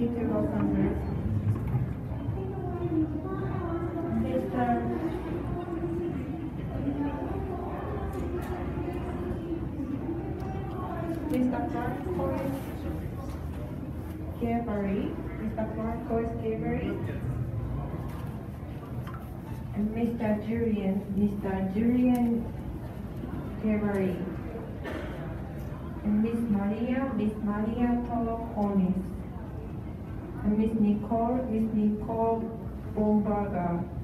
Peter Rosander. Mr. Mr. Marcos Gavery. Mr. Marcos Gavery. And Mr. Julian, Mr. Julian Gavery. And Miss Maria, Miss Maria Tolokonis. Miss Nicole, Miss Nicole Bomberger.